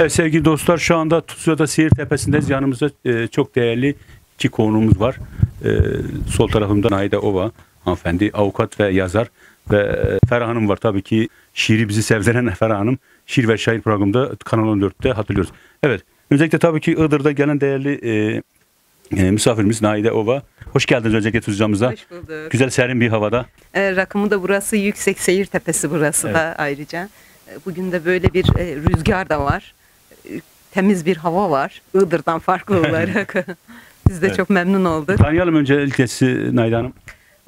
Evet sevgili dostlar şu anda Tuzla'da Seyir Tepesi'ndeyiz. Yanımızda e, çok değerli iki konuğumuz var. E, sol tarafımda Naide Ova hanımefendi, avukat ve yazar. Ve e, Ferah Hanım var tabii ki şiiri bizi sevdiren Ferah Hanım. Şiir ve Şair programında Kanal 14'te hatırlıyoruz. Evet öncelikle tabii ki Iğdır'da gelen değerli e, e, misafirimiz Naide Ova. Hoş geldiniz öncelikle Tuzla'mıza. Hoş bulduk. Güzel serin bir havada. E, rakımı da burası yüksek seyir tepesi burası da ayrıca. E, Bugün de böyle bir e, rüzgar da var. Temiz bir hava var. Iğdır'dan farklı olarak. Biz de Evet. çok memnun olduk. Tanıyalım öncelikle sizi Naide Hanım.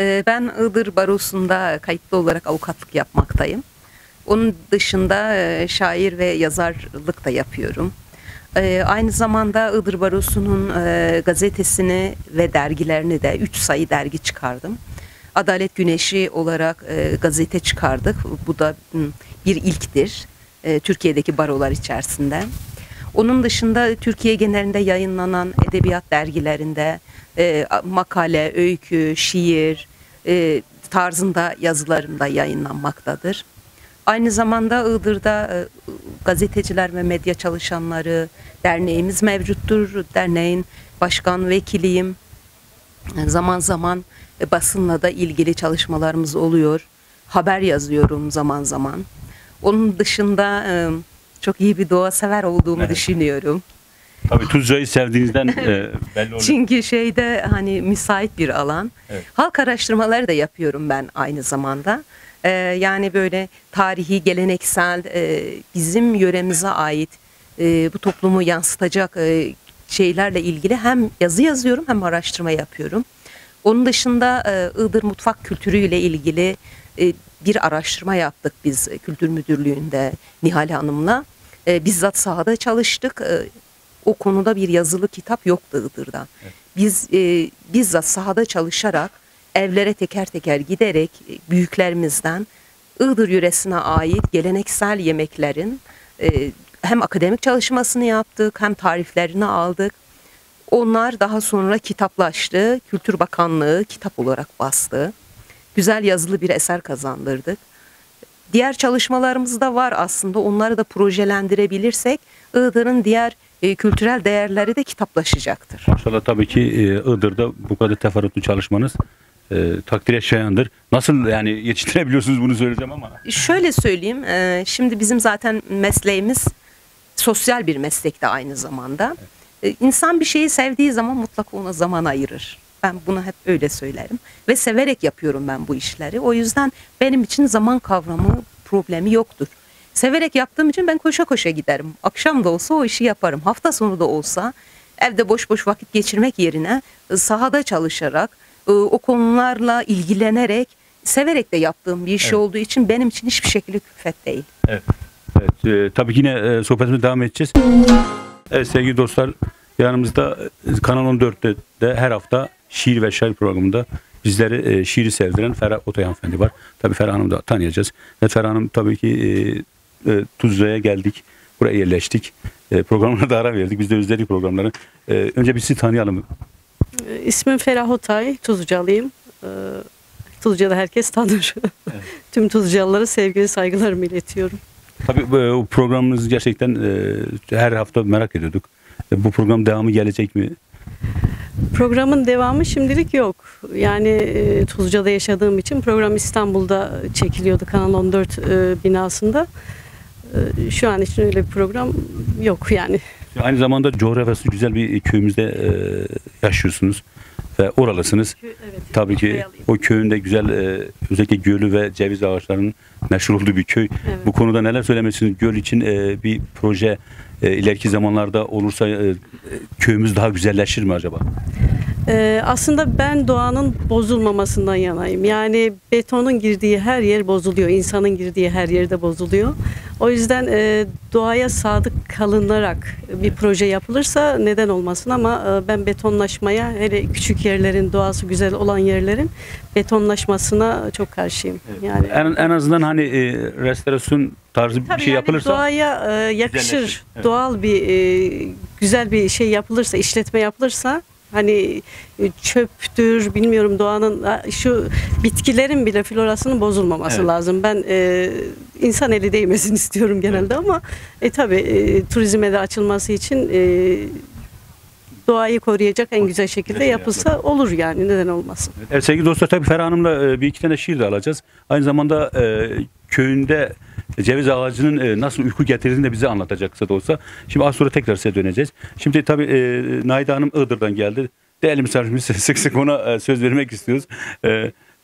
E, ben Iğdır Barosu'nda kayıtlı olarak avukatlık yapmaktayım. Onun dışında e, şair ve yazarlık da yapıyorum. E, Aynı zamanda Iğdır Barosu'nun e, gazetesini ve dergilerini de 3 sayı dergi çıkardım. Adalet Güneşi olarak e, gazete çıkardık. Bu da bir ilktir e, Türkiye'deki barolar içerisinde. Onun dışında Türkiye genelinde yayınlanan edebiyat dergilerinde e, makale, öykü, şiir e, tarzında yazılarım da yayınlanmaktadır. Aynı zamanda Iğdır'da e, gazeteciler ve medya çalışanları derneğimiz mevcuttur. Derneğin başkan vekiliyim. E, Zaman zaman e, basınla da ilgili çalışmalarımız oluyor. Haber yazıyorum zaman zaman. Onun dışında e, çok iyi bir doğa sever olduğumu Evet. düşünüyorum. Tabii Tuzla'yı sevdiğinizden e, belli oluyor. Çünkü şeyde hani müsait bir alan. Evet. Halk araştırmaları da yapıyorum ben aynı zamanda. Ee, yani böyle tarihi, geleneksel, e, bizim yöremize ait e, bu toplumu yansıtacak e, şeylerle ilgili hem yazı yazıyorum hem araştırma yapıyorum. Onun dışında e, Iğdır mutfak kültürüyle ilgili e, bir araştırma yaptık biz Kültür Müdürlüğü'nde Nihal Hanım'la. E, bizzat sahada çalıştık. E, o konuda bir yazılı kitap yoktu Iğdır'da. Biz e, bizzat sahada çalışarak evlere teker teker giderek e, büyüklerimizden Iğdır yöresine ait geleneksel yemeklerin e, hem akademik çalışmasını yaptık hem tariflerini aldık. Onlar daha sonra kitaplaştı. Kültür Bakanlığı kitap olarak bastı. Güzel yazılı bir eser kazandırdık. Diğer çalışmalarımız da var aslında. Onları da projelendirebilirsek Iğdır'ın diğer e, kültürel değerleri de kitaplaşacaktır. Maşallah tabii ki e, Iğdır'da bu kadar teferruatlı çalışmanız e, takdire şayandır. Nasıl yani yetiştirebiliyorsunuz bunu söyleyeceğim ama. Şöyle söyleyeyim, e, şimdi bizim zaten mesleğimiz sosyal bir meslek de aynı zamanda. E, İnsan bir şeyi sevdiği zaman mutlaka ona zaman ayırır. Ben bunu hep öyle söylerim. Ve severek yapıyorum ben bu işleri. O yüzden benim için zaman kavramı problemi yoktur. Severek yaptığım için ben koşa koşa giderim. Akşam da olsa o işi yaparım. Hafta sonu da olsa evde boş boş vakit geçirmek yerine e, sahada çalışarak, e, o konularla ilgilenerek, severek de yaptığım bir iş Evet. olduğu için benim için hiçbir şekilde külfet değil. Evet. Evet. e, tabii yine e, sohbetimize devam edeceğiz. Evet sevgili dostlar yanımızda Kanal 14'te de her hafta şiir ve şair programında bizleri e, şiiri sevdiren Ferah Otay hanımefendi var. Tabii Ferah Hanım'ı da tanıyacağız. Ve Ferah Hanım tabii ki e, e, Tuzla'ya geldik. Buraya yerleştik. E, programına da ara verdik. Biz de özledik programları. E, önce bir sizi tanıyalım. Ee, İsmim Ferah Otay, Tuzcalıyım. Ee, Tuzca'da herkes tanır. Tüm Tuzcalılara sevgili saygılarımı iletiyorum. Tabii bu- o programınızı gerçekten e, her hafta merak ediyorduk. E, bu program devamı gelecek mi? Programın devamı şimdilik yok. Yani e, Tuzca'da yaşadığım için program İstanbul'da çekiliyordu Kanal 14 e, binasında. E, Şu an için öyle bir program yok yani. Aynı zamanda coğrafyası güzel bir köyümüzde e, yaşıyorsunuz ve oralısınız. Evet. Tabii ki Kayalıyım. o köyünde güzel e, özellikle gölü ve ceviz ağaçlarının meşhur olduğu bir köy. Evet. Bu konuda neler söylemesiniz? Göl için e, bir proje e, ileriki zamanlarda olursa e, e, köyümüz daha güzelleşir mi acaba? Ee, aslında ben doğanın bozulmamasından yanayım. Yani betonun girdiği her yer bozuluyor. insanın girdiği her yerde bozuluyor. O yüzden e, doğaya sadık kalınarak bir proje yapılırsa neden olmasın ama e, ben betonlaşmaya hele küçük yerlerin doğası güzel olan yerlerin betonlaşmasına çok karşıyım. Yani En, en azından hani e, restorasyon tarzı bir Tabii şey yani yapılırsa doğaya e, yakışır. Evet. doğal bir e, güzel bir şey yapılırsa, işletme yapılırsa Hani e, çöptür, bilmiyorum doğanın şu bitkilerin bile florasının bozulmaması Evet. lazım. Ben e, insan eli değmesin istiyorum genelde ama e, tabii e, turizme de açılması için e, doğayı koruyacak en güzel şekilde Güzel yapılsa olur yani neden olmasın. Evet sevgili dostlar tabii Ferah Hanım'la e, bir iki tane şiir de alacağız. Aynı zamanda e, köyünde ceviz ağacının e, nasıl uyku getirdiğini de bize anlatacak kısa da olsa. Şimdi az sonra tekrar size döneceğiz. Şimdi tabii e, Naide Hanım Iğdır'dan geldi. Değerli misafirimiz sık sık ona e, söz vermek istiyoruz.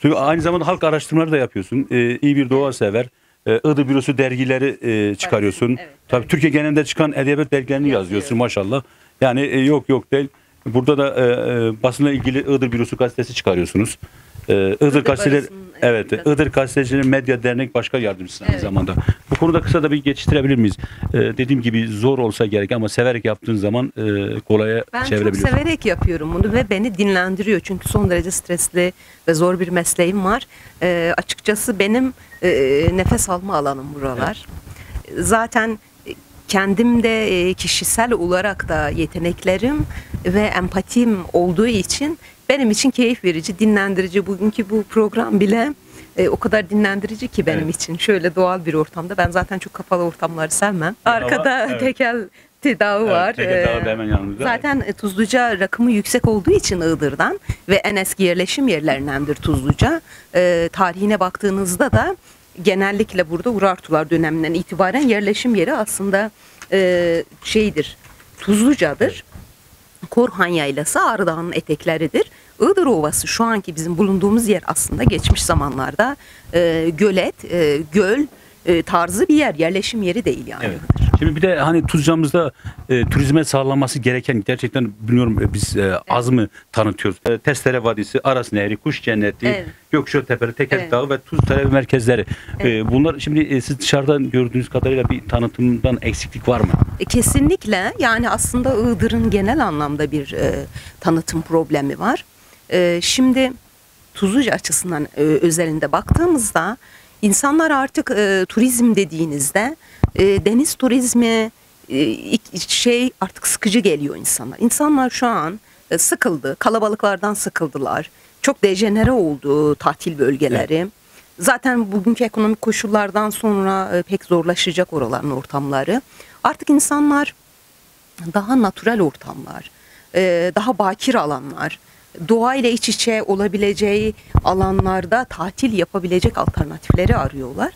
Çünkü aynı zamanda halk araştırmaları da yapıyorsun. İyi bir doğa sever. Iğdır Bürosu dergileri çıkarıyorsun. Evet, Tabii Türkiye genelinde çıkan edebiyat dergilerini Yazıyorum. yazıyorsun maşallah. Yani yok yok değil. Burada da basınla ilgili Iğdır Bürosu gazetesi çıkarıyorsunuz. E, Iğdır, Iğdır gazeteler Barosu'nun, evet, evet, Iğdır Gazetecilerin Medya Dernek Başkan Yardımcısı aynı Evet. zamanda. Bu konuda kısa da bir geçiştirebilir miyiz? E, dediğim gibi zor olsa gerek ama severek yaptığın zaman e, kolaya Ben çok çevirebiliyorsun. severek yapıyorum bunu ve beni dinlendiriyor. Çünkü son derece stresli ve zor bir mesleğim var. Ee, açıkçası benim e, nefes alma alanım buralar. Zaten kendimde e, kişisel olarak da yeteneklerim ve empatim olduğu için benim için keyif verici, dinlendirici. Bugünkü bu program bile e, o kadar dinlendirici ki benim Evet. için. Şöyle doğal bir ortamda. Ben zaten çok kapalı ortamları sevmem. Arkada evet. tekel tedavi Evet, var. Da Ee, hemen yanımızda. Zaten e, Tuzluca rakımı yüksek olduğu için Iğdır'dan ve en eski yerleşim yerlerindendir Tuzluca. Ee, tarihine baktığınızda da genellikle burada Urartular döneminden itibaren yerleşim yeri aslında e, şeydir, Tuzluca'dır. Korhan Yaylası Ağrı Dağı'nın etekleridir. Iğdır Ovası şu anki bizim bulunduğumuz yer aslında geçmiş zamanlarda e, gölet, e, göl e, tarzı bir yer, yerleşim yeri değil yani. Evet. Şimdi bir de hani Tuzca'mızda e, turizme sağlanması gereken gerçekten bilmiyorum e, biz e, az mı tanıtıyoruz? E, Testere Vadisi, Aras Nehri, Kuş Cenneti, Evet. Gökşötepe, Tekel Evet. Dağı ve Tuz Talebi merkezleri. E, bunlar şimdi e, siz dışarıdan gördüğünüz kadarıyla bir tanıtımdan eksiklik var mı? E, Kesinlikle yani aslında Iğdır'ın genel anlamda bir e, tanıtım problemi var. E, şimdi Tuzluca açısından e, özelinde baktığımızda insanlar artık e, turizm dediğinizde e, deniz turizmi e, şey artık sıkıcı geliyor insanlar. İnsanlar şu an e, sıkıldı, kalabalıklardan sıkıldılar. Çok dejenere oldu tatil bölgeleri. Zaten bugünkü ekonomik koşullardan sonra e, pek zorlaşacak oraların ortamları. Artık insanlar daha natürel ortamlar, e, daha bakir alanlar, doğayla iç içe olabileceği alanlarda tatil yapabilecek alternatifleri arıyorlar.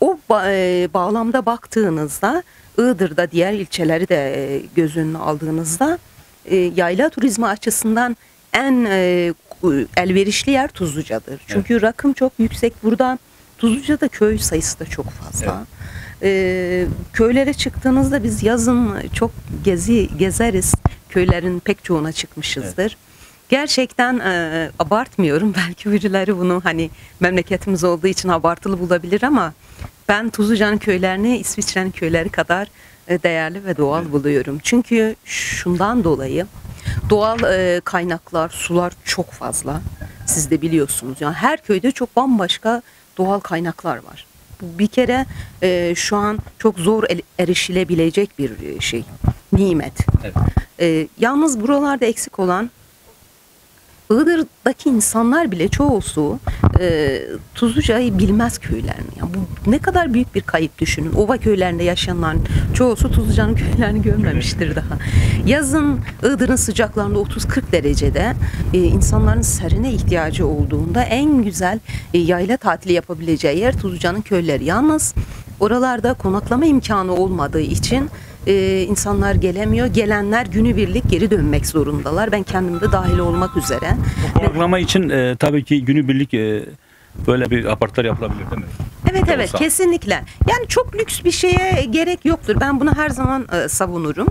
O e, bağlamda baktığınızda Iğdır'da diğer ilçeleri de e, göz önüne aldığınızda e, yayla turizmi açısından en elverişli yer Tuzluca'dır. Çünkü rakım çok yüksek. Burada Tuzluca'da köy sayısı da çok fazla. Ee, köylere çıktığınızda biz yazın çok gezi gezeriz. Köylerin pek çoğuna çıkmışızdır. Gerçekten e, abartmıyorum. Belki birileri bunu hani memleketimiz olduğu için abartılı bulabilir ama ben Tuzluca'nın köylerini İsviçre'nin köyleri kadar e, değerli ve doğal buluyorum. Çünkü şundan dolayı doğal e, kaynaklar, sular çok fazla. Siz de biliyorsunuz. Yani her köyde çok bambaşka doğal kaynaklar var. Bu bir kere e, şu an çok zor erişilebilecek bir e, şey, nimet. Evet. E, yalnız buralarda eksik olan Iğdır'daki insanlar bile çoğusu e, Tuzluca'yı bilmez köylerini. Yani bu ne kadar büyük bir kayıp düşünün. Ova köylerinde yaşayan çoğusu Tuzluca'nın köylerini görmemiştir daha. Yazın Iğdır'ın sıcaklarında 30-40 derecede e, insanların serine ihtiyacı olduğunda en güzel e, yayla tatili yapabileceği yer Tuzluca'nın köyleri. Yalnız oralarda konaklama imkanı olmadığı için e, insanlar gelemiyor. Gelenler günübirlik geri dönmek zorundalar. Ben kendim de dahil olmak üzere. Konaklama için e, tabii ki günübirlik e, böyle bir apartlar yapılabilir değil mi? Evet evet Olsa. kesinlikle. Yani çok lüks bir şeye gerek yoktur. Ben bunu her zaman e, savunurum.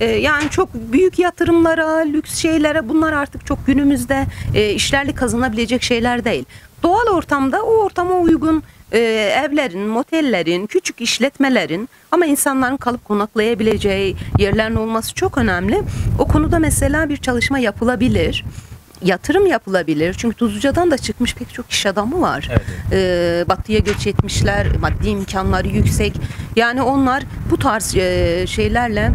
E, yani çok büyük yatırımlara, lüks şeylere bunlar artık çok günümüzde e, işlerle kazanabilecek şeyler değil. Doğal ortamda o ortama uygun e, evlerin, motellerin, küçük işletmelerin ama insanların kalıp konaklayabileceği yerlerin olması çok önemli. O konuda mesela bir çalışma yapılabilir. Yatırım yapılabilir. Çünkü Tuzluca'dan da çıkmış pek çok iş adamı var. Evet. Ee, batıya göç etmişler, maddi imkanları yüksek. Yani onlar bu tarz e, şeylerle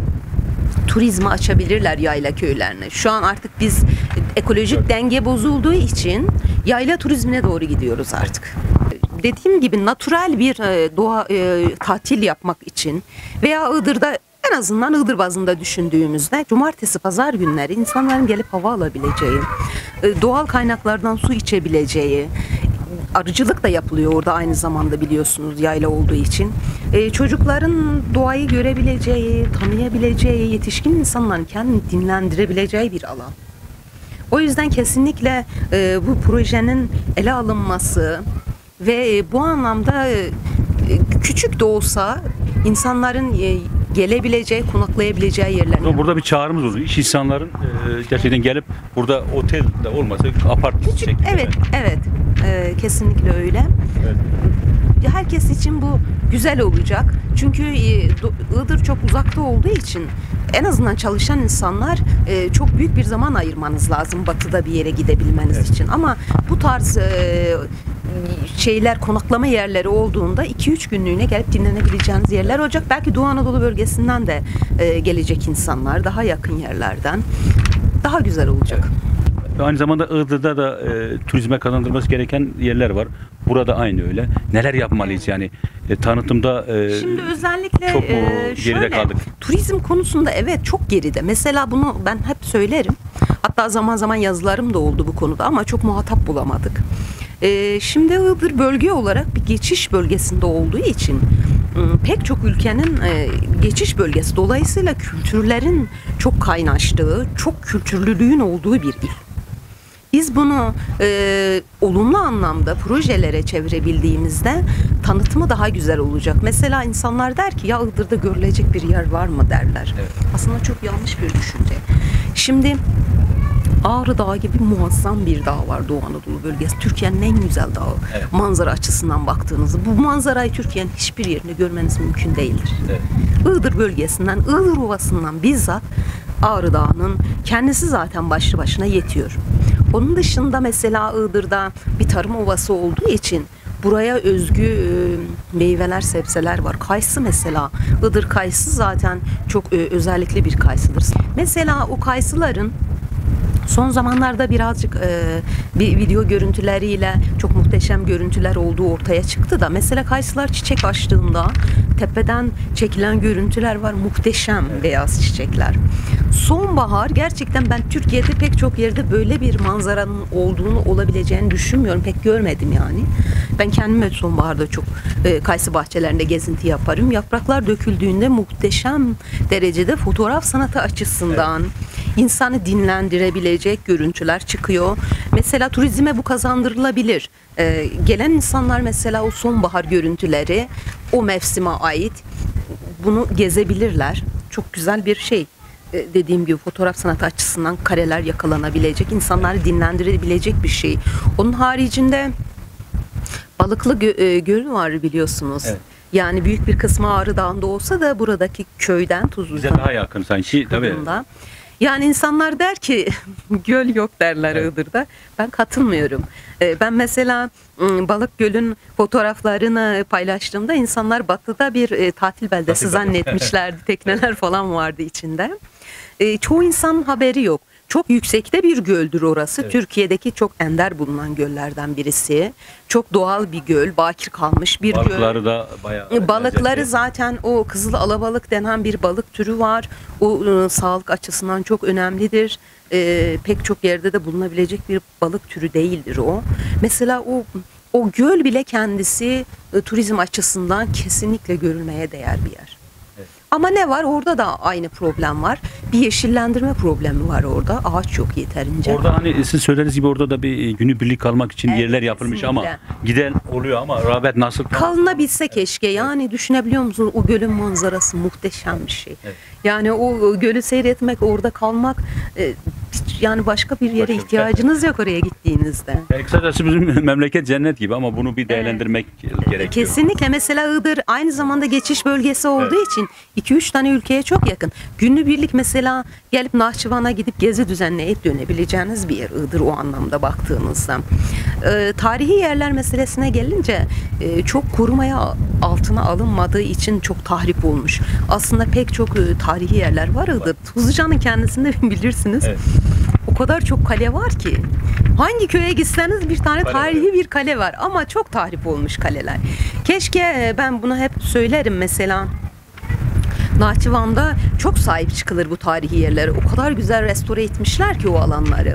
turizmi açabilirler yayla köylerine. Şu an artık biz ekolojik denge bozulduğu için yayla turizmine doğru gidiyoruz artık. Dediğim gibi natural bir e, doğa e, tatil yapmak için veya Iğdır'da en azından Iğdır bazında düşündüğümüzde cumartesi pazar günleri insanların gelip hava alabileceği, e, doğal kaynaklardan su içebileceği, arıcılık da yapılıyor orada aynı zamanda biliyorsunuz yayla olduğu için. E, çocukların doğayı görebileceği, tanıyabileceği, yetişkin insanların kendini dinlendirebileceği bir alan. O yüzden kesinlikle bu projenin ele alınması ve e, bu anlamda e, küçük de olsa insanların e, gelebileceği, konaklayabileceği yerler. Burada bir çağrımız oluyor. İş insanların e, gerçekten gelip burada otel de olmasa apart şeklinde. Evet, evet. E, kesinlikle öyle. Evet. Herkes için bu güzel olacak. Çünkü e, Iğdır çok uzakta olduğu için en azından çalışan insanlar e, çok büyük bir zaman ayırmanız lazım batıda bir yere gidebilmeniz Evet. için. Ama bu tarz e, şeyler konaklama yerleri olduğunda 2-3 günlüğüne gelip dinlenebileceğiniz yerler olacak. Belki Doğu Anadolu bölgesinden de e, gelecek insanlar daha yakın yerlerden daha güzel olacak. Ve Aynı zamanda Iğdır'da da e, turizme kazandırması gereken yerler var. Burada aynı öyle. Neler yapmalıyız yani e, tanıtımda e, Şimdi özellikle çok mu e, geride şöyle, kaldık? Turizm konusunda evet çok geride. Mesela bunu ben hep söylerim. Hatta zaman zaman yazılarım da oldu bu konuda ama çok muhatap bulamadık. E, şimdi Iğdır bölge olarak bir geçiş bölgesinde olduğu için e, pek çok ülkenin e, geçiş bölgesi. Dolayısıyla kültürlerin çok kaynaştığı, çok kültürlülüğün olduğu bir il. Biz bunu e, olumlu anlamda projelere çevirebildiğimizde tanıtımı daha güzel olacak. Mesela insanlar der ki ya Iğdır'da görülecek bir yer var mı derler. Evet. Aslında çok yanlış bir düşünce. Şimdi Ağrı Dağı gibi muazzam bir dağ var Doğu Anadolu bölgesi. Türkiye'nin en güzel dağı. Evet. Manzara açısından baktığınızda. Bu manzarayı Türkiye'nin hiçbir yerinde görmeniz mümkün değildir. Evet. Iğdır bölgesinden, Iğdır Ovası'ndan bizzat Ağrı Dağı'nın kendisi zaten başlı başına yetiyor. Onun dışında mesela Iğdır'da bir tarım ovası olduğu için buraya özgü e, meyveler, sebzeler var. Kayısı mesela. Iğdır kayısı zaten çok e, özellikli bir kayısıdır. Mesela o kayısıların Son zamanlarda birazcık e, bir video görüntüleriyle çok muhteşem görüntüler olduğu ortaya çıktı da mesela kayısılar çiçek açtığında tepeden çekilen görüntüler var muhteşem beyaz çiçekler. Sonbahar gerçekten ben Türkiye'de pek çok yerde böyle bir manzaranın olduğunu olabileceğini düşünmüyorum. Pek görmedim yani. Ben kendim de sonbaharda çok e, kayısı bahçelerinde gezinti yaparım. Yapraklar döküldüğünde muhteşem derecede fotoğraf sanatı açısından insanı dinlendirebilecek görüntüler çıkıyor. Mesela turizme bu kazandırılabilir. Ee, gelen insanlar mesela o sonbahar görüntüleri o mevsime ait bunu gezebilirler. Çok güzel bir şey. Ee, dediğim gibi fotoğraf sanatı açısından kareler yakalanabilecek, insanları dinlendirebilecek bir şey. Onun haricinde Balıklı gö- e, Göl var biliyorsunuz. Evet. Yani büyük bir kısmı Ağrı Dağı'nda olsa da buradaki köyden bize Tuzlu'dan daha yakın sanki tabii. Yani insanlar der ki göl yok derler Evet. Iğdır'da. Ben katılmıyorum. Ee, Ben mesela Balık Göl'ün fotoğraflarını paylaştığımda insanlar batıda bir e, tatil beldesi Tatil zannetmişlerdi. Tekneler falan vardı içinde. Ee, Çoğu insanın haberi yok. Çok yüksekte bir göldür orası. Evet. Türkiye'deki çok ender bulunan göllerden birisi. Çok doğal bir göl, bakir kalmış bir göl. Balıkları da bayağı E, Balıkları lezzetli. zaten o kızıl alabalık denen bir balık türü var. O e, sağlık açısından çok önemlidir. E, pek çok yerde de bulunabilecek bir balık türü değildir o. Mesela o o göl bile kendisi e, turizm açısından kesinlikle görülmeye değer bir yer. Ama ne var? Orada da aynı problem var. Bir yeşillendirme problemi var orada. Ağaç yok yeterince. Orada hani siz söylediğiniz gibi orada da bir günübirlik kalmak için Evet, yerler yapılmış ama kesinlikle. giden oluyor ama rağbet nasıl Kalınabilse keşke. Yani düşünebiliyor musun? O gölün manzarası muhteşem bir şey. Evet. Yani o gölü seyretmek, orada kalmak e, yani başka bir yere ihtiyacınız yok oraya gittiğinizde. Yani kısacası bizim memleket cennet gibi ama bunu bir değerlendirmek gerekiyor. Kesinlikle mesela Iğdır aynı zamanda geçiş bölgesi olduğu için 2-3 tane ülkeye çok yakın. Günübirlik mesela gelip Nahçıvan'a gidip gezi düzenleyip dönebileceğiniz bir yer Iğdır o anlamda baktığınızda. Ee, tarihi yerler meselesine gelince e, çok korumaya altına alınmadığı için çok tahrip olmuş. Aslında pek çok e, tarihi yerler var Iğdır. Tuzluca'nın kendisinde bilirsiniz. Evet. O kadar çok kale var ki. Hangi köye gitseniz bir tane tarihi bir kale var ama çok tahrip olmuş kaleler. Keşke e, ben bunu hep söylerim mesela. Nahçıvan'da çok sahip çıkılır bu tarihi yerlere. O kadar güzel restore etmişler ki o alanları.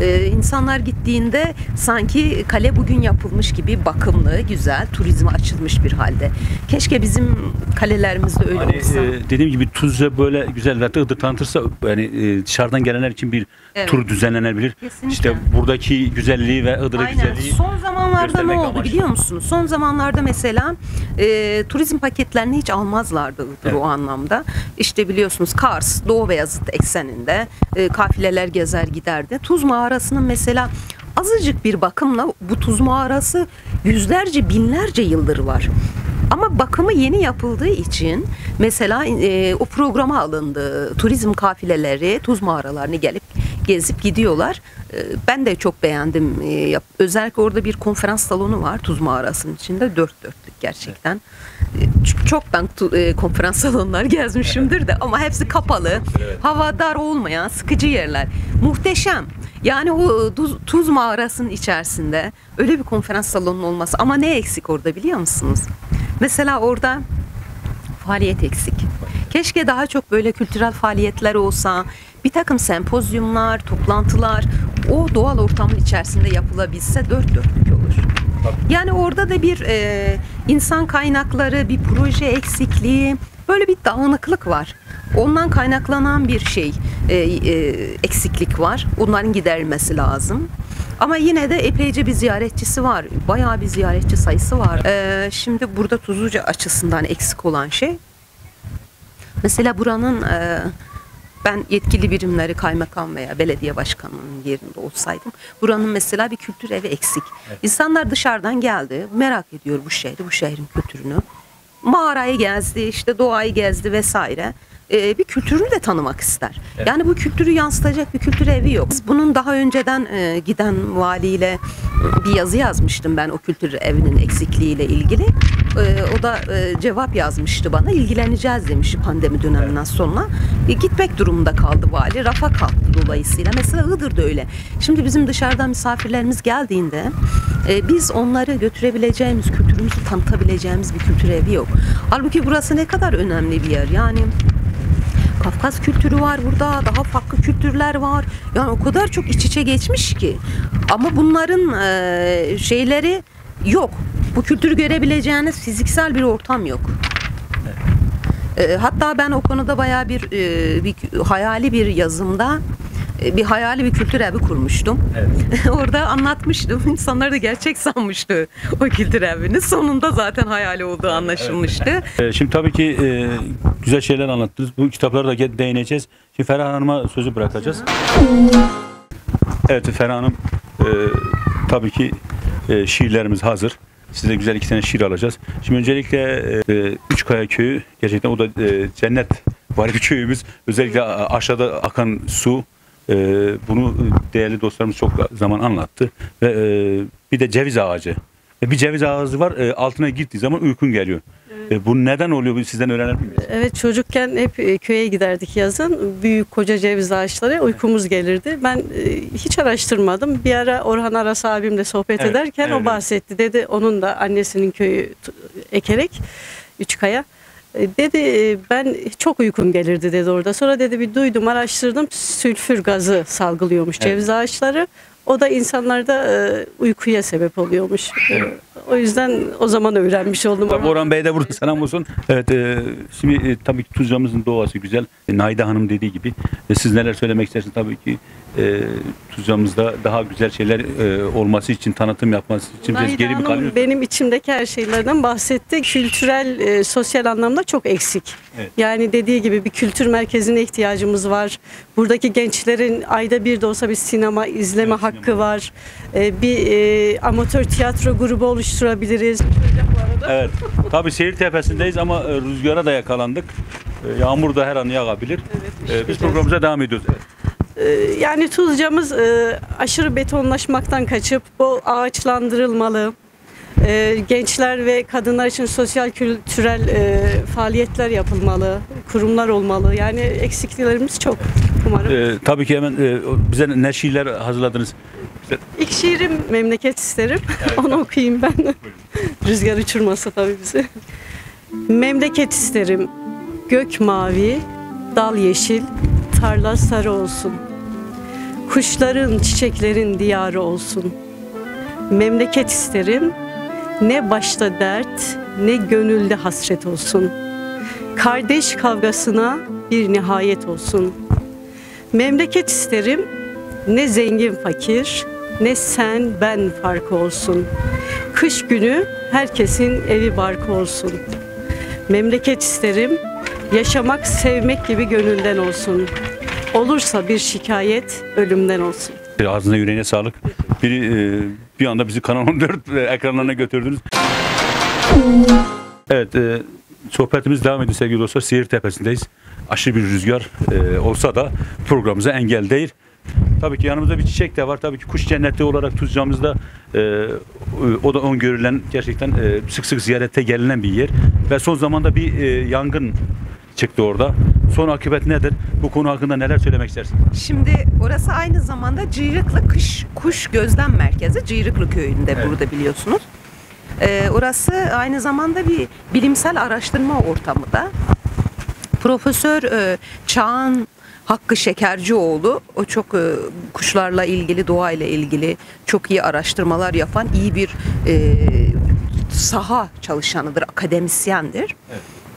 Ee, insanlar gittiğinde sanki kale bugün yapılmış gibi bakımlı, güzel, turizme açılmış bir halde. Keşke bizim kalelerimiz de öyle Hani olsa. e, dediğim gibi Tuzla böyle güzel ve Iğdır tanıtırsa yani e, dışarıdan gelenler için bir Evet. tur düzenlenebilir. Kesinlikle. İşte buradaki güzelliği ve Iğdır'ın güzelliği Son zamanlarda ne oldu amaçlı. biliyor musunuz? Son zamanlarda mesela e, turizm paketlerini hiç almazlardı Iğdır Evet. o anlamda. İşte biliyorsunuz Kars, Doğu Beyazıt ekseninde e, kafileler gezer giderdi. Tuz mağarasının mesela azıcık bir bakımla bu tuz mağarası yüzlerce binlerce yıldır var. Ama bakımı yeni yapıldığı için mesela e, o programa alındı. Turizm kafileleri tuz mağaralarını gelip gezip gidiyorlar. E, ben de çok beğendim. E, özellikle orada bir konferans salonu var tuz mağarasının içinde. Dört dörtlük gerçekten. E, ç- çok ben e, konferans salonlar gezmişimdir de ama hepsi kapalı. Hava dar olmayan sıkıcı yerler. Muhteşem. Yani o tuz, tuz mağarasının içerisinde öyle bir konferans salonunun olması ama ne eksik orada biliyor musunuz? Mesela orada faaliyet eksik. Keşke daha çok böyle kültürel faaliyetler olsa, bir takım sempozyumlar, toplantılar o doğal ortamın içerisinde yapılabilse dört dörtlük olur. Yani orada da bir e, insan kaynakları, bir proje eksikliği, böyle bir dağınıklık var. Ondan kaynaklanan bir şey, e, e, eksiklik var. Onların giderilmesi lazım. Ama yine de epeyce bir ziyaretçisi var. Bayağı bir ziyaretçi sayısı var. E, şimdi burada Tuzluca açısından eksik olan şey, mesela buranın e, ben yetkili birimleri kaymakam veya belediye başkanının yerinde olsaydım buranın mesela bir kültür evi eksik. İnsanlar dışarıdan geldi merak ediyor bu şehri bu şehrin kültürünü. Mağarayı gezdi işte doğayı gezdi vesaire. Ee, bir kültürünü de tanımak ister. Yani bu kültürü yansıtacak bir kültür evi yok. Bunun daha önceden e, giden valiyle e, bir yazı yazmıştım ben o kültür evinin eksikliğiyle ilgili. O da e, cevap yazmıştı bana. İlgileneceğiz demişti pandemi döneminden sonra. E, gitmek durumunda kaldı vali. Rafa kalktı dolayısıyla. Mesela Iğdır'da öyle. Şimdi bizim dışarıdan misafirlerimiz geldiğinde e, biz onları götürebileceğimiz, kültürümüzü tanıtabileceğimiz bir kültür evi yok. Halbuki burası ne kadar önemli bir yer. Yani Kafkas kültürü var burada, daha farklı kültürler var. Yani o kadar çok iç içe geçmiş ki. Ama bunların e, şeyleri yok. Bu kültürü görebileceğiniz fiziksel bir ortam yok. E, hatta ben o konuda bayağı bir, e, bir hayali bir yazımda bir hayali bir kültür evi kurmuştum. Orada anlatmıştım. İnsanlar da gerçek sanmıştı o kültür evini. Sonunda zaten hayali olduğu anlaşılmıştı. E, Şimdi tabii ki e, güzel şeyler anlattınız. Bu kitaplara da değineceğiz. Şimdi Ferah Hanım'a sözü bırakacağız. Evet Ferah Hanım e, tabii ki e, şiirlerimiz hazır. Size güzel iki tane şiir alacağız. Şimdi öncelikle e, Üçkaya Köyü gerçekten o da e, cennet var bir köyümüz. Özellikle aşağıda akan su e, bunu değerli dostlarımız çok zaman anlattı. Ve e, bir de ceviz ağacı. E, bir ceviz ağacı var e, altına gittiği zaman uykun geliyor. E, bu neden oluyor? Sizden öğrenebilir miyiz? Evet çocukken hep e, köye giderdik yazın. Büyük koca ceviz ağaçları uykumuz gelirdi. Ben e, hiç araştırmadım. Bir ara Orhan Aras abimle sohbet Evet, ederken evet. o bahsetti. Dedi onun da annesinin köyü ekerek Üçkaya. E, Dedi e, ben çok uykum gelirdi dedi orada. Sonra dedi bir duydum araştırdım sülfür gazı salgılıyormuş Evet. ceviz ağaçları. O da insanlarda e, uykuya sebep oluyormuş. E, O yüzden o zaman öğrenmiş oldum. Tabii Orhan Bey de burada selam olsun. Evet e, şimdi e, tabii ki Tuzca'mızın doğası güzel. E, Naide Hanım dediği gibi. E, siz neler söylemek istersiniz tabii ki. E, Tuzla'mızda daha güzel şeyler e, olması için, tanıtım yapması için biraz Nahide geri mi kalıyoruz? benim içimdeki her şeylerden bahsetti. Kültürel, e, sosyal anlamda çok eksik. Evet. Yani dediği gibi bir kültür merkezine ihtiyacımız var. Buradaki gençlerin ayda bir de olsa bir sinema izleme Evet, hakkı sinema. var. E, bir e, amatör tiyatro grubu oluşturabiliriz. Evet. Tabii seyir tepesindeyiz ama e, rüzgara da yakalandık. E, yağmur da her an yağabilir. Evet, E, biz programımıza devam ediyoruz. Evet. E, yani Tuzca'mız e, aşırı betonlaşmaktan kaçıp bol ağaçlandırılmalı. E, gençler ve kadınlar için sosyal kültürel e, faaliyetler yapılmalı, kurumlar olmalı. Yani eksikliklerimiz çok umarım. E, tabii ki hemen e, bize ne şiirler hazırladınız? İlk şiirim memleket isterim. Onu okuyayım ben. Rüzgar uçurmasa tabii bizi. Memleket isterim. Gök mavi, dal yeşil, tarla sarı olsun. Kuşların, çiçeklerin diyarı olsun. Memleket isterim. Ne başta dert, ne gönülde hasret olsun. Kardeş kavgasına bir nihayet olsun. Memleket isterim. Ne zengin fakir, ne sen ben farkı olsun. Kış günü herkesin evi barkı olsun. Memleket isterim, yaşamak sevmek gibi gönülden olsun. Olursa bir şikayet ölümden olsun. E, Ağzına yüreğine sağlık. Biri e, bir anda bizi Kanal 14 ekranlarına götürdünüz. Evet, e, sohbetimiz devam ediyor sevgili dostlar. Seyir Tepesi'ndeyiz. Aşırı bir rüzgar e, olsa da programımıza engel değil. Tabii ki yanımızda bir çiçek de var. Tabii ki kuş cenneti olarak Tuzca'mızda e, o da on görülen gerçekten e, sık sık ziyarete gelinen bir yer. Ve son zamanda bir e, yangın çıktı orada. Son akıbet nedir? Bu konu hakkında neler söylemek istersin? Şimdi orası aynı zamanda Cıyrıklı Kış Kuş Gözlem Merkezi. Cıyrıklı köyünde Evet. burada biliyorsunuz. Ee, orası aynı zamanda bir bilimsel araştırma ortamı da. Profesör e, Çağan Hakkı Şekercioğlu o çok e, kuşlarla ilgili, doğayla ilgili çok iyi araştırmalar yapan iyi bir e, saha çalışanıdır, akademisyendir.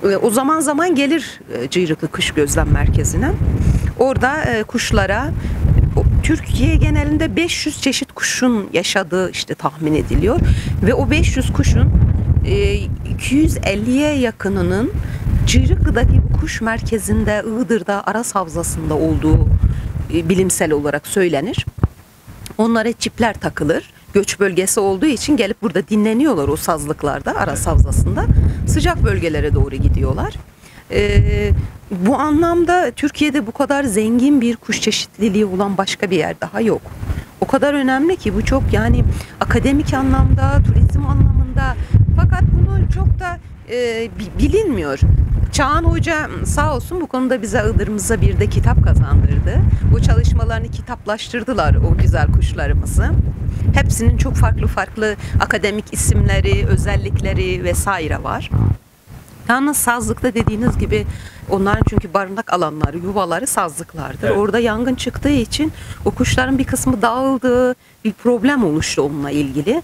E, O zaman zaman gelir e, Cıyrıklı Kış Gözlem Merkezi'ne. Orada e, kuşlara Türkiye genelinde 500 çeşit kuşun yaşadığı işte tahmin ediliyor ve o 500 kuşun e, 250'ye yakınının Cıyrıklı'daki bu kuş merkezinde Iğdır'da Aras Havzası'nda olduğu e, bilimsel olarak söylenir. Onlara çipler takılır. Göç bölgesi olduğu için gelip burada dinleniyorlar o sazlıklarda, Aras Havzası'nda. Sıcak bölgelere doğru gidiyorlar. Ee, bu anlamda Türkiye'de bu kadar zengin bir kuş çeşitliliği olan başka bir yer daha yok. O kadar önemli ki bu çok yani akademik anlamda, turizm anlamında fakat bunu çok da e, bi- bilinmiyor. Çağan Hoca sağ olsun bu konuda bize Iğdır'ımıza bir de kitap kazandırdı. Bu çalışmalarını kitaplaştırdılar o güzel kuşlarımızı. Hepsinin çok farklı farklı akademik isimleri, özellikleri vesaire var. Yalnız sazlıkta dediğiniz gibi onların çünkü barınak alanları, yuvaları sazlıklardır. Evet. Orada yangın çıktığı için o kuşların bir kısmı dağıldı, bir problem oluştu onunla ilgili.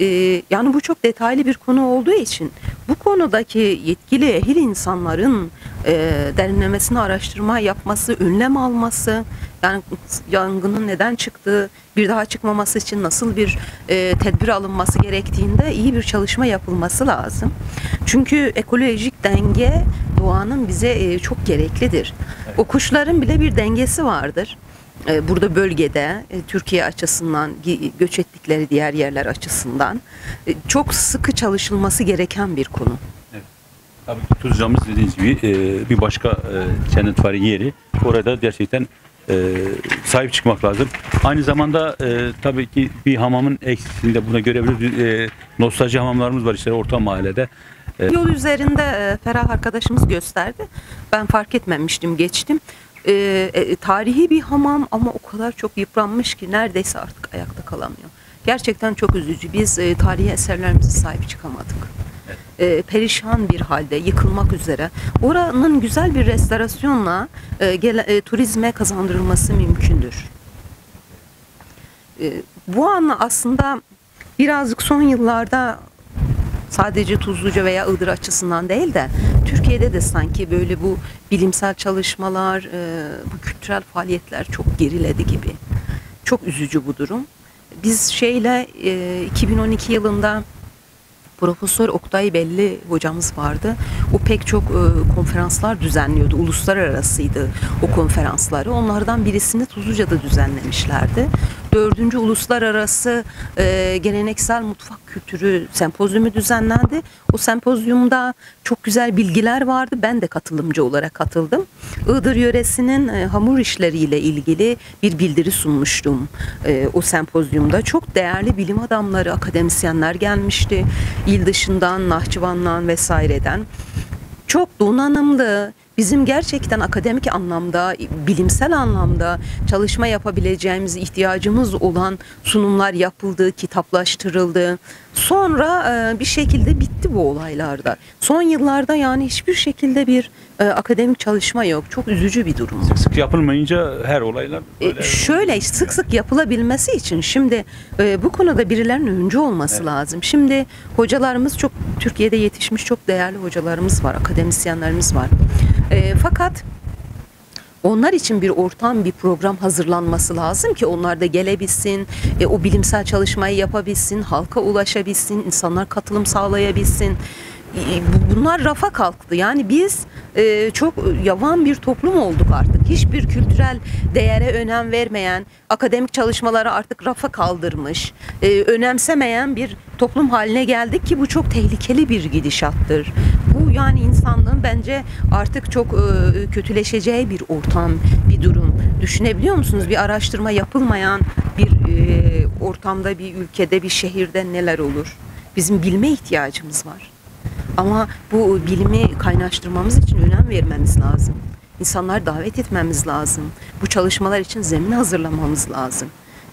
Ee, yani bu çok detaylı bir konu olduğu için bu konudaki yetkili ehil insanların e, derinlemesine araştırma yapması, önlem alması, yani yangının neden çıktığı, bir daha çıkmaması için nasıl bir e, tedbir alınması gerektiğinde iyi bir çalışma yapılması lazım. Çünkü ekolojik denge doğanın bize e, çok gereklidir. O kuşların bile bir dengesi vardır. E, burada bölgede e, Türkiye açısından göç ettikleri diğer yerler açısından e, çok sıkı çalışılması gereken bir konu. Tabii ki Tuzca'mız dediğiniz gibi e, bir başka cennetvari yeri. Orada gerçekten sahip çıkmak lazım. Aynı zamanda tabii ki bir hamamın eksikliğini de buna görebiliriz. Nostalji hamamlarımız var işte orta mahallede. Yol üzerinde Ferah arkadaşımız gösterdi. Ben fark etmemiştim, geçtim. E, e, tarihi bir hamam ama o kadar çok yıpranmış ki neredeyse artık ayakta kalamıyor. Gerçekten çok üzücü. Biz e, tarihi eserlerimize sahip çıkamadık. E, perişan bir halde, yıkılmak üzere. Oranın güzel bir restorasyonla e, gele- e, turizme kazandırılması mümkündür. E, bu an aslında birazcık son yıllarda sadece Tuzluca veya Iğdır açısından değil de Türkiye'de de sanki böyle bu bilimsel çalışmalar, e, bu kültürel faaliyetler çok geriledi gibi. çok üzücü bu durum. Biz şeyle e, 2012 yılında Profesör Oktay Belli hocamız vardı. O pek çok e, konferanslar düzenliyordu. Uluslararasıydı o konferansları. Onlardan birisini Tuzluca'da düzenlemişlerdi. Dördüncü Uluslararası e, Geleneksel Mutfak Kültürü Sempozyumu düzenlendi. O sempozyumda çok güzel bilgiler vardı. Ben de katılımcı olarak katıldım. Iğdır yöresinin e, hamur işleriyle ilgili bir bildiri sunmuştum e, o sempozyumda. Çok değerli bilim adamları, akademisyenler gelmişti. İl dışından, Nahçıvan'dan vesaireden. Çok donanımlı, bizim gerçekten akademik anlamda, bilimsel anlamda çalışma yapabileceğimiz ihtiyacımız olan sunumlar yapıldı, kitaplaştırıldı. Sonra e, bir şekilde bitti bu olaylarda. Son yıllarda yani hiçbir şekilde bir e, akademik çalışma yok. Çok üzücü bir durum. Sık sık yapılmayınca her olaylar E, böyle. şöyle sık sık yapılabilmesi için şimdi e, bu konuda birilerinin öncü olması Evet. lazım. Şimdi hocalarımız çok Türkiye'de yetişmiş çok değerli hocalarımız var, akademisyenlerimiz var. E, fakat onlar için bir ortam, bir program hazırlanması lazım ki onlar da gelebilsin, e, o bilimsel çalışmayı yapabilsin, halka ulaşabilsin, insanlar katılım sağlayabilsin. Bu- Bunlar rafa kalktı. Yani biz e, çok yavan bir toplum olduk artık. Hiçbir kültürel değere önem vermeyen, akademik çalışmaları artık rafa kaldırmış, e, önemsemeyen bir toplum haline geldik ki bu çok tehlikeli bir gidişattır. Bu yani insanlığın bence artık çok e, kötüleşeceği bir ortam, bir durum. Düşünebiliyor musunuz? Bir araştırma yapılmayan bir e, ortamda, bir ülkede, bir şehirde neler olur? Bizim bilme ihtiyacımız var. Ama bu bilimi kaynaştırmamız için önem vermemiz lazım. İnsanları davet etmemiz lazım. Bu çalışmalar için zemin hazırlamamız lazım.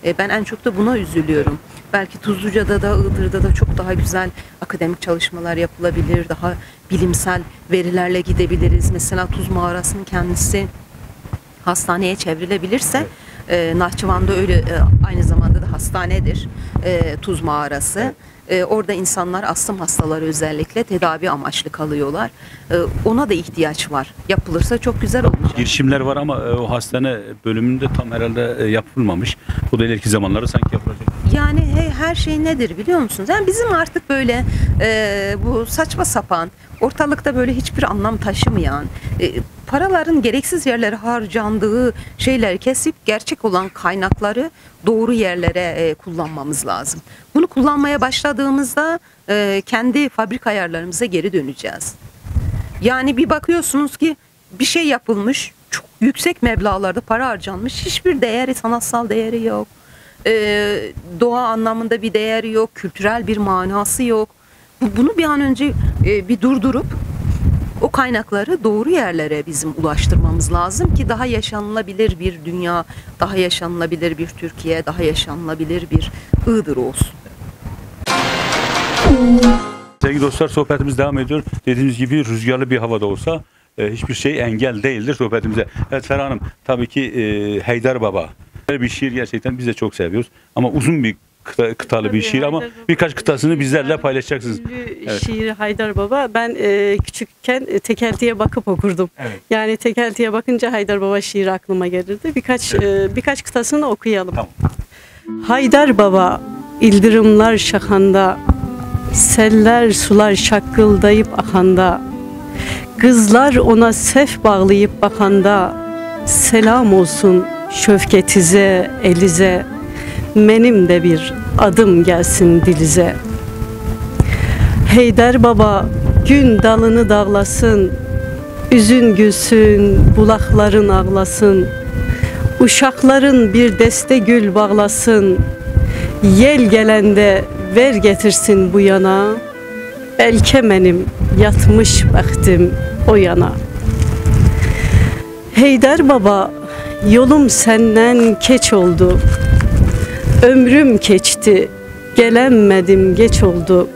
E, ben en çok da buna üzülüyorum. Belki Tuzluca'da da Iğdır'da da çok daha güzel akademik çalışmalar yapılabilir. Daha bilimsel verilerle gidebiliriz. Mesela Tuz Mağarası'nın kendisi hastaneye çevrilebilirse e, Nahçıvan'da öyle e, aynı zamanda da hastanedir Tuz Mağarası. E, orada insanlar astım hastaları özellikle tedavi amaçlı kalıyorlar. E, ona da ihtiyaç var. Yapılırsa çok güzel olacak. Girişimler var ama e, o hastane bölümünde tam herhalde e, yapılmamış. Bu da ileriki zamanlarda sanki yapılacak. Yani he- her şey nedir biliyor musunuz? Yani bizim artık böyle e, bu saçma sapan, ortalıkta böyle hiçbir anlam taşımayan, e, paraların gereksiz yerlere harcandığı şeyler kesip gerçek olan kaynakları doğru yerlere e, kullanmamız lazım. Bunu kullanmaya başladığımızda e, kendi fabrika ayarlarımıza geri döneceğiz. Yani bir bakıyorsunuz ki bir şey yapılmış, çok yüksek meblağlarda para harcanmış, hiçbir değeri, sanatsal değeri yok. Ee, doğa anlamında bir değeri yok, kültürel bir manası yok. Bu- Bunu bir an önce e, bir durdurup o kaynakları doğru yerlere bizim ulaştırmamız lazım ki daha yaşanılabilir bir dünya, daha yaşanılabilir bir Türkiye, daha yaşanılabilir bir Iğdır olsun. Sevgili dostlar sohbetimiz devam ediyor. Dediğimiz gibi rüzgarlı bir havada olsa e, hiçbir şey engel değildir sohbetimize. Evet Ferah Hanım tabii ki e, Heydar Baba. Bir şiir gerçekten biz de çok seviyoruz. Ama uzun bir kıta- kıtalı bir Tabii, şiir ama Haydar Baba birkaç kıtasını bizlerle Yani paylaşacaksınız. Ünlü Evet. şiiri Haydar Baba. Ben e, küçükken e, tekeltiye bakıp okurdum. Evet. Yani tekeltiye bakınca Haydar Baba şiiri aklıma gelirdi. Birkaç e, birkaç kıtasını okuyalım. Tamam. Haydar Baba ildirimler şakanda Seller sular şakkıldayıp akanda Kızlar ona sef bağlayıp bakanda Selam olsun şöfketize, elize Benim de bir adım gelsin dilize. Heydar Baba gün dalını dağlasın Üzün gülsün, bulakların ağlasın. Uşakların bir deste gül bağlasın. Yel gelende ver getirsin bu yana. Belki benim yatmış bəxtim o yana. Heydər baba yolum senden keç oldu. Ömrüm keçti gelemedim geç oldu.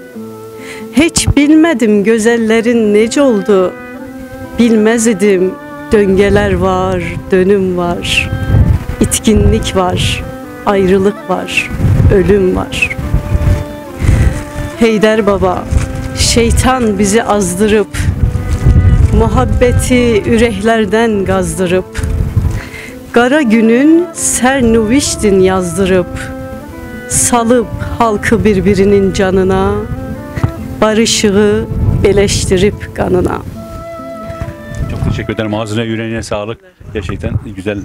Hiç bilmedim gözellerin nece oldu. Bilmez idim döngeler var, dönüm var. İtkinlik var, ayrılık var, ölüm var. Heydər baba, şeytan bizi azdırıp muhabbeti yüreklerden gazdırıp Kara günün ser nuviştin yazdırıp Salıp halkı birbirinin canına Barışığı beleştirip kanına Çok teşekkür ederim. Ağzına yüreğine sağlık. Gerçekten güzel e,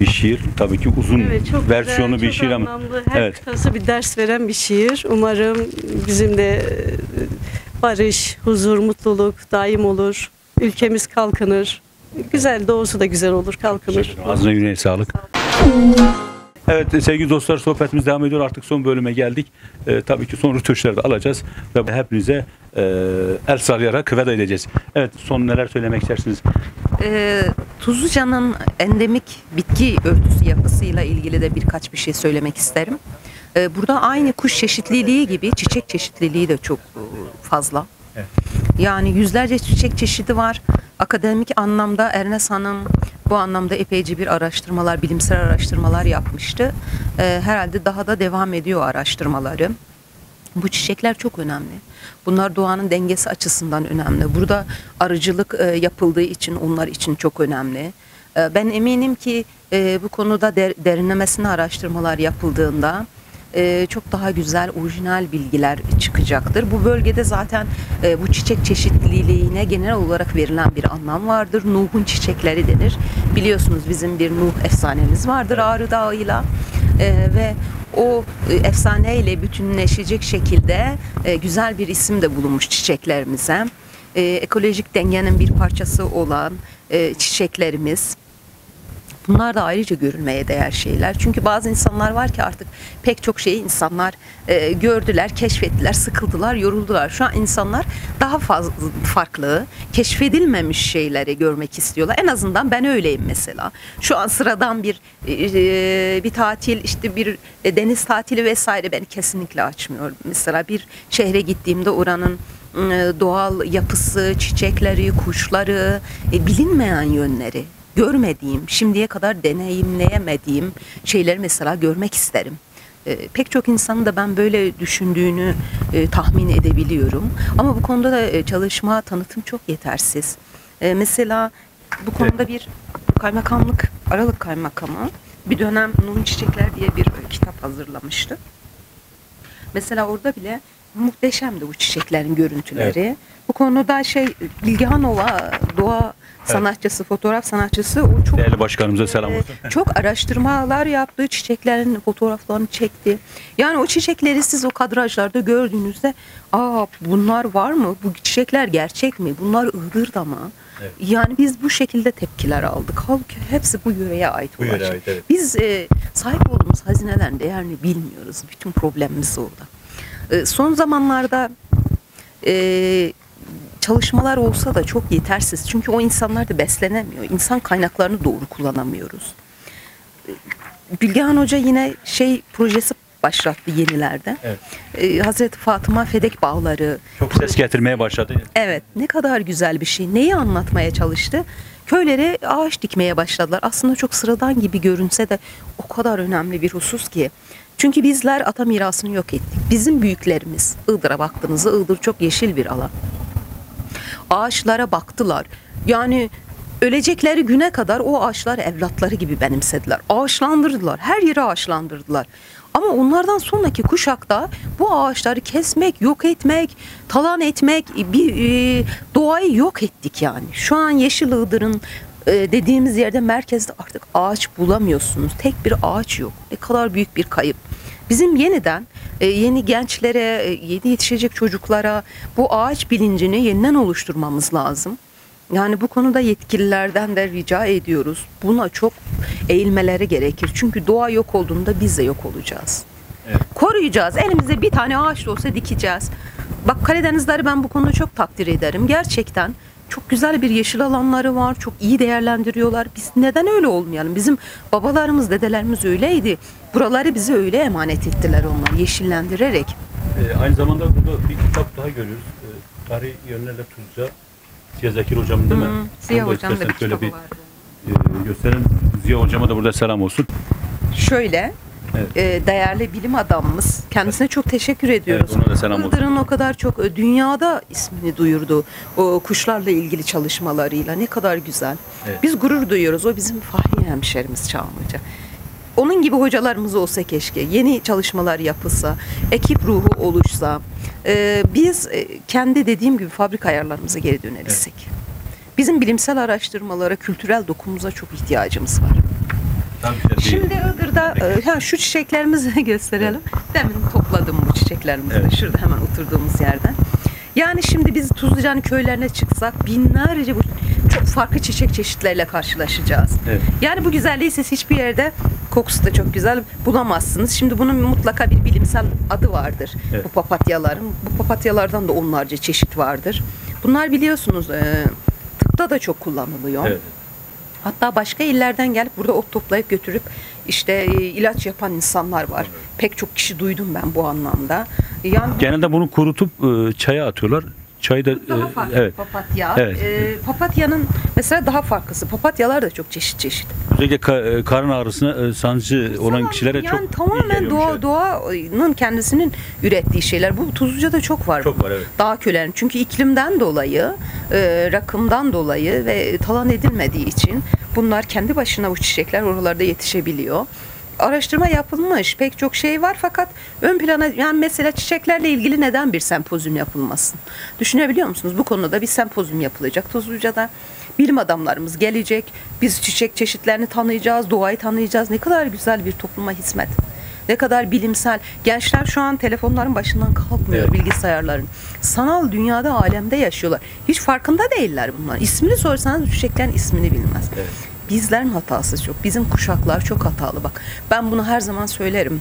bir şiir. Tabii ki uzun versiyonu güzel, bir çok şiir ama anlamlı, her evet. kıtası bir ders veren bir şiir. Umarım bizim de e, barış, huzur, mutluluk daim olur. Ülkemiz kalkınır. Güzel, doğusu da güzel olur, kalkınır. Ağzına yüreğine sağlık. Evet sevgili dostlar sohbetimiz devam ediyor. Artık son bölüme geldik. E, tabii ki son rötuşları da alacağız ve hepinize e, el sallayarak veda edeceğiz. Evet son neler söylemek istersiniz? Ee, Tuzluca'nın endemik bitki örtüsü yapısıyla ilgili de birkaç bir şey söylemek isterim. Ee, burada aynı kuş çeşitliliği gibi çiçek çeşitliliği de çok e, fazla. Evet. Yani yüzlerce çiçek çeşidi var. Akademik anlamda Ernest Hanım bu anlamda epeyce bir araştırmalar, bilimsel araştırmalar yapmıştı. Ee, herhalde daha da devam ediyor araştırmaları. Bu çiçekler çok önemli. Bunlar doğanın dengesi açısından önemli. Burada arıcılık e, yapıldığı için onlar için çok önemli. E, ben eminim ki e, bu konuda der, derinlemesine araştırmalar yapıldığında e, çok daha güzel, orijinal bilgiler çıkacaktır. Bu bölgede zaten e, bu çiçek çeşitliliğine genel olarak verilen bir anlam vardır. Nuh'un çiçekleri denir. Biliyorsunuz bizim bir Nuh efsanemiz vardır Ağrı Dağı'yla. E, ve o e, efsaneyle bütünleşecek şekilde e, güzel bir isim de bulunmuş çiçeklerimize. E, ekolojik dengenin bir parçası olan e, çiçeklerimiz. Bunlar da ayrıca görülmeye değer şeyler. Çünkü bazı insanlar var ki artık pek çok şeyi insanlar e, gördüler, keşfettiler, sıkıldılar, yoruldular. Şu an insanlar daha fazla farklı, keşfedilmemiş şeyleri görmek istiyorlar. En azından ben öyleyim mesela. Şu an sıradan bir e, bir tatil, işte bir e, deniz tatili vesaire beni kesinlikle açmıyor. Mesela bir şehre gittiğimde oranın e, doğal yapısı, çiçekleri, kuşları, e, bilinmeyen yönleri görmediğim, şimdiye kadar deneyimleyemediğim şeyleri mesela görmek isterim. E, pek çok insanın da ben böyle düşündüğünü e, tahmin edebiliyorum. Ama bu konuda da e, çalışma, tanıtım çok yetersiz. E, mesela bu konuda bir kaymakamlık, Aralık Kaymakamı bir dönem Nuhun Çiçekler diye bir e, kitap hazırlamıştı. Mesela orada bile muhteşemdi bu çiçeklerin görüntüleri. Bu konuda şey Bilgehanova doğa sanatçısı, fotoğraf sanatçısı o çok Değerli başkanımıza selam e, olsun. çok araştırmalar yaptı, çiçeklerin fotoğraflarını çekti. Yani o çiçekleri siz o kadrajlarda gördüğünüzde, aa bunlar var mı? Bu çiçekler gerçek mi? Bunlar Iğdır'da mı? Evet. Yani biz bu şekilde tepkiler aldık. Halbuki hepsi bu yöreye ait Bu olan yöreye şey. ait, evet. Biz e, sahip olduğumuz hazinelerin değerini bilmiyoruz. Bütün problemimiz orada. E, son zamanlarda e, çalışmalar olsa da çok yetersiz. Çünkü o insanlar da beslenemiyor. İnsan kaynaklarını doğru kullanamıyoruz. Bilgehan Hoca yine şey projesi başlattı yenilerde. Evet. E, Hazreti Fatıma Fedek Bağları Çok ses getirmeye başladı. Evet ne kadar güzel bir şey. Neyi anlatmaya çalıştı? Köylere ağaç dikmeye başladılar. Aslında çok sıradan gibi görünse de o kadar önemli bir husus ki. Çünkü bizler ata mirasını yok ettik. Bizim büyüklerimiz Iğdır'a baktığınızda Iğdır çok yeşil bir alan. Ağaçlara baktılar. Yani ölecekleri güne kadar o ağaçlar evlatları gibi benimsediler. Ağaçlandırdılar. Her yeri ağaçlandırdılar. Ama onlardan sonraki kuşakta bu ağaçları kesmek, yok etmek, talan etmek, bir e, doğayı yok ettik yani. Şu an Yeşil Iğdır'ın e, dediğimiz yerde merkezde artık ağaç bulamıyorsunuz. Tek bir ağaç yok. Ne kadar büyük bir kayıp. Bizim yeniden e, yeni gençlere, e, yeni yetişecek çocuklara bu ağaç bilincini yeniden oluşturmamız lazım. Yani bu konuda yetkililerden de rica ediyoruz. Buna çok eğilmeleri gerekir. Çünkü doğa yok olduğunda biz de yok olacağız. Evet. Koruyacağız. Elimizde bir tane ağaç da olsa dikeceğiz. Bak Karadenizleri ben bu konuda çok takdir ederim. Gerçekten çok güzel bir yeşil alanları var. Çok iyi değerlendiriyorlar. Biz neden öyle olmayalım? Bizim babalarımız, dedelerimiz öyleydi. Buraları bize öyle emanet ettiler onlar yeşillendirerek. Ee, aynı zamanda burada bir kitap daha görüyoruz. Ee, tarih yönlerle Tuzca. Ziya Zekir hocam değil mi? Hı, Ziya hocam da bir kitabı bir vardı. e, gösterelim. Ziya hocama da burada selam olsun. Şöyle Evet. e, değerli bilim adamımız. Kendisine çok teşekkür ediyoruz. Evet, ona da selam olsun. Iğdır'ın o kadar çok e, dünyada ismini duyurdu. O kuşlarla ilgili çalışmalarıyla. Ne kadar güzel. Evet. Biz gurur duyuyoruz. O bizim fahri hemşerimiz Çağmurca. Onun gibi hocalarımız olsa keşke. Yeni çalışmalar yapılsa, ekip ruhu oluşsa. e, biz e, kendi dediğim gibi fabrika ayarlarımıza geri dönebilsek. Bizim bilimsel araştırmalara, kültürel dokunumuza çok ihtiyacımız var. Şimdi Iğdır'da e, ha, şu çiçeklerimizi gösterelim. Demin topladım bu çiçeklerimizi. Evet. Şurada hemen oturduğumuz yerden. Yani şimdi biz Tuzluca'nın köylerine çıksak binlerce bu çok farklı çiçek çeşitleriyle karşılaşacağız. Evet. Yani bu güzelliği siz hiçbir yerde kokusu da çok güzel bulamazsınız. Şimdi bunun mutlaka bir bilimsel adı vardır. Evet. Bu papatyaların. Bu papatyalardan da onlarca çeşit vardır. Bunlar biliyorsunuz e, tıpta da çok kullanılıyor. Evet. Hatta başka illerden gelip burada ot toplayıp götürüp işte e, ilaç yapan insanlar var. Pek çok kişi duydum ben bu anlamda. Yani Genelde bunu kurutup e, çaya atıyorlar. Çayı da daha e, farklı evet. papatya. Evet. E, papatyanın mesela daha farklısı. Papatyalar da çok çeşit çeşit. Özellikle ka- e, karın ağrısına e, sancı olan Tamam, kişilere yani çok tamamen doğa evet. doğanın kendisinin ürettiği şeyler. Bu Tuzluca'da çok var. Çok var, evet. Dağ kölerin. Çünkü iklimden dolayı, e, rakımdan dolayı ve talan edilmediği için bunlar kendi başına bu çiçekler oralarda yetişebiliyor. Araştırma yapılmış. Pek çok şey var fakat ön plana yani mesela çiçeklerle ilgili neden bir sempozyum yapılmasın? Düşünebiliyor musunuz? Bu konuda bir sempozyum yapılacak Tuzluca'da. Bilim adamlarımız gelecek. Biz çiçek çeşitlerini tanıyacağız, doğayı tanıyacağız. Ne kadar güzel bir topluma hizmet. Ne kadar bilimsel. Gençler şu an telefonların başından kalkmıyor Evet. bilgisayarların. Sanal dünyada, alemde yaşıyorlar. Hiç farkında değiller bunlar. İsmini sorsanız çiçeklerin ismini bilmez. Evet. Bizlerin hatası çok. Bizim kuşaklar çok hatalı. Bak ben bunu her zaman söylerim.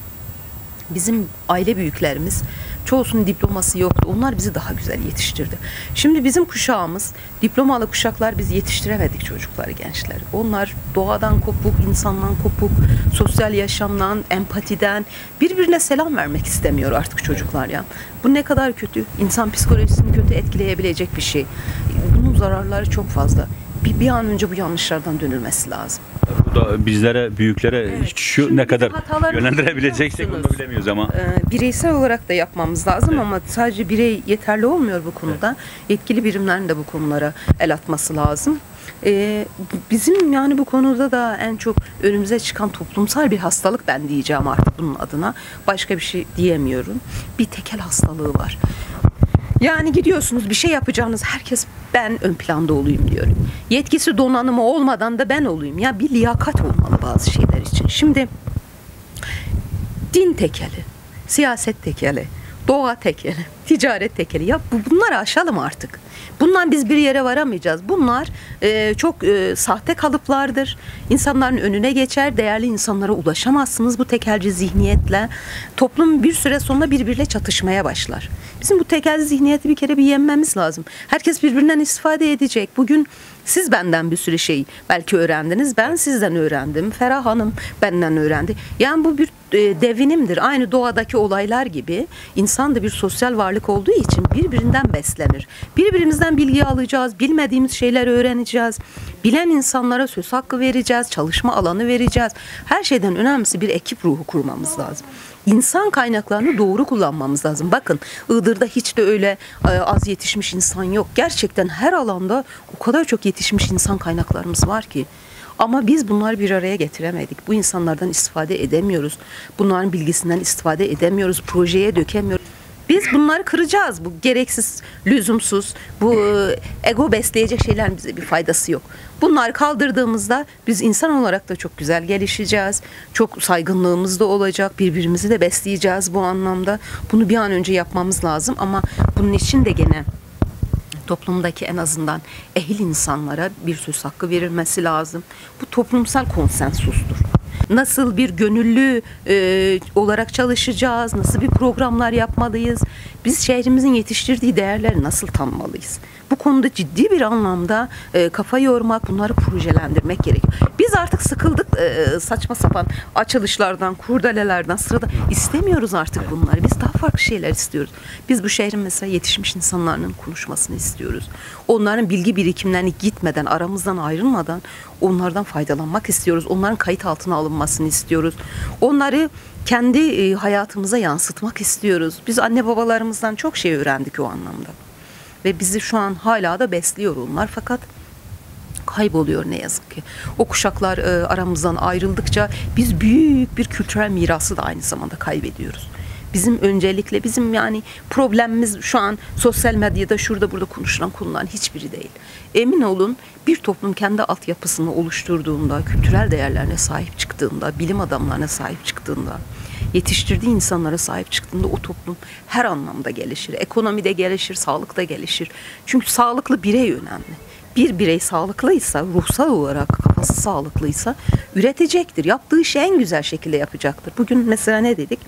Bizim aile büyüklerimiz çoğusunun diploması yoktu. Onlar bizi daha güzel yetiştirdi. Şimdi bizim kuşağımız, diplomalı kuşaklar biz yetiştiremedik çocukları, gençleri. Onlar doğadan kopuk, insandan kopuk, sosyal yaşamdan, empatiden birbirine selam vermek istemiyor artık çocuklar ya. Bu ne kadar kötü. İnsan psikolojisini kötü etkileyebilecek bir şey. Bunun zararları çok fazla. Bir, bir an önce bu yanlışlardan dönülmesi lazım. Bu da bizlere, büyüklere Evet. şu Şimdi ne kadar yönlendirebileceksek musunuz? bilemiyoruz ama. Ee, bireysel olarak da yapmamız lazım Evet. ama sadece birey yeterli olmuyor bu konuda. Yetkili birimlerin de bu konulara el atması lazım. Ee, bizim yani bu konuda da en çok önümüze çıkan toplumsal bir hastalık ben diyeceğim artık bunun adına. Başka bir şey diyemiyorum. Bir tekel hastalığı var. Yani gidiyorsunuz bir şey yapacağınız herkes ben ön planda olayım diyor. Yetkisi donanımı olmadan da ben olayım. Ya bir liyakat olmalı bazı şeyler için. Şimdi din tekeli, siyaset tekeli, doğa tekeli, ticaret tekeli. Ya bu, bunları aşalım artık. Bundan biz bir yere varamayacağız. Bunlar e, çok e, sahte kalıplardır. İnsanların önüne geçer. Değerli insanlara ulaşamazsınız bu tekelci zihniyetle. Toplum bir süre sonra birbiriyle çatışmaya başlar. Bizim bu tekelci zihniyeti bir kere bir yenmemiz lazım. Herkes birbirinden istifade edecek. Bugün siz benden bir sürü şey belki öğrendiniz. Ben sizden öğrendim. Ferah Hanım benden öğrendi. Yani bu bir devinimdir. Aynı doğadaki olaylar gibi insan da bir sosyal varlık olduğu için birbirinden beslenir. Birbirimizden bilgi alacağız. Bilmediğimiz şeyleri öğreneceğiz. Bilen insanlara söz hakkı vereceğiz. Çalışma alanı vereceğiz. Her şeyden önemlisi bir ekip ruhu kurmamız lazım. İnsan kaynaklarını doğru kullanmamız lazım. Bakın Iğdır'da hiç de öyle e, az yetişmiş insan yok. Gerçekten her alanda o kadar çok yetişmiş insan kaynaklarımız var ki. Ama biz bunları bir araya getiremedik. Bu insanlardan istifade edemiyoruz. Bunların bilgisinden istifade edemiyoruz. Projeye dökemiyoruz. Biz bunları kıracağız. Bu gereksiz, lüzumsuz, bu e, ego besleyecek şeylerin bize bir faydası yok. Bunları kaldırdığımızda biz insan olarak da çok güzel gelişeceğiz. Çok saygınlığımız da olacak. Birbirimizi de besleyeceğiz bu anlamda. Bunu bir an önce yapmamız lazım ama bunun için de gene toplumdaki en azından ehil insanlara bir söz hakkı verilmesi lazım. Bu toplumsal konsensustur. Nasıl bir gönüllü e, olarak çalışacağız, nasıl bir programlar yapmalıyız, biz şehrimizin yetiştirdiği değerleri nasıl tanımalıyız? Bu konuda ciddi bir anlamda e, kafa yormak, bunları projelendirmek gerekiyor. Biz artık sıkıldık e, saçma sapan açılışlardan, kurdelelerden, sırada istemiyoruz artık bunları. Biz daha farklı şeyler istiyoruz. Biz bu şehrin mesela yetişmiş insanların konuşmasını istiyoruz. Onların bilgi birikimlerini gitmeden, aramızdan ayrılmadan onlardan faydalanmak istiyoruz. Onların kayıt altına alınmasını istiyoruz. Onları kendi e, hayatımıza yansıtmak istiyoruz. Biz anne babalarımızdan çok şey öğrendik o anlamda. Ve bizi şu an hala da besliyor onlar fakat kayboluyor ne yazık ki. O kuşaklar e, aramızdan ayrıldıkça biz büyük bir kültürel mirası da aynı zamanda kaybediyoruz. Bizim öncelikle bizim yani problemimiz şu an sosyal medyada şurada burada konuşulan konuların hiçbiri değil. Emin olun bir toplum kendi altyapısını oluşturduğunda, kültürel değerlerine sahip çıktığında, bilim adamlarına sahip çıktığında, yetiştirdiği insanlara sahip çıktığında o toplum her anlamda gelişir. Ekonomide gelişir, sağlıkta gelişir. Çünkü sağlıklı birey önemli bir birey sağlıklıysa, ruhsal olarak kafası sağlıklıysa üretecektir. Yaptığı işi en güzel şekilde yapacaktır. Bugün mesela ne dedik?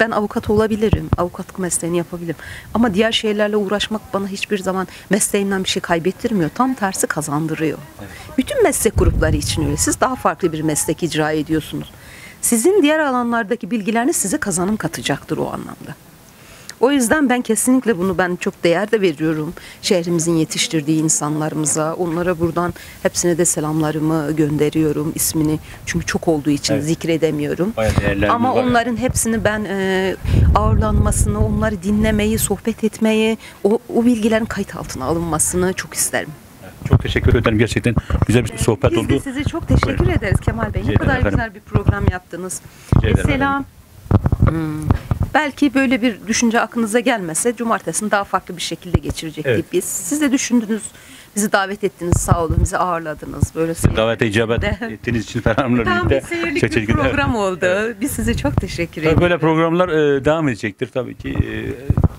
Ben avukat olabilirim, avukatlık mesleğini yapabilirim. Ama diğer şeylerle uğraşmak bana hiçbir zaman mesleğimden bir şey kaybettirmiyor. Tam tersi kazandırıyor. Bütün meslek grupları için öyle. Siz daha farklı bir meslek icra ediyorsunuz. Sizin diğer alanlardaki bilgileriniz size kazanım katacaktır o anlamda. O yüzden ben kesinlikle bunu ben çok değer de veriyorum. Şehrimizin yetiştirdiği insanlarımıza. Onlara buradan hepsine de selamlarımı gönderiyorum ismini. Çünkü çok olduğu için Evet. zikredemiyorum. Ama onların hepsini ben e, ağırlanmasını, onları dinlemeyi, sohbet etmeyi, o, o bilgilerin kayıt altına alınmasını çok isterim. Çok teşekkür ederim. Gerçekten güzel bir sohbet Biz oldu. de size çok teşekkür Buyurun. ederiz Kemal Bey. Ne ederim kadar efendim. güzel bir program yaptınız. Ederim Mesela hmm, belki böyle bir düşünce aklınıza gelmese cumartesini daha farklı bir şekilde geçirecektik Evet. biz. Siz de düşündünüz. Bizi davet ettiniz. Sağ olun. Bizi ağırladınız. Böyle Davete icabet ettiğiniz için Ferhan Hanım'la Tam bir birlikte. seyirlik çok bir teşekkür ederim. program oldu. Biz size çok teşekkür Tabii ediyoruz. böyle programlar e, devam edecektir tabii ki.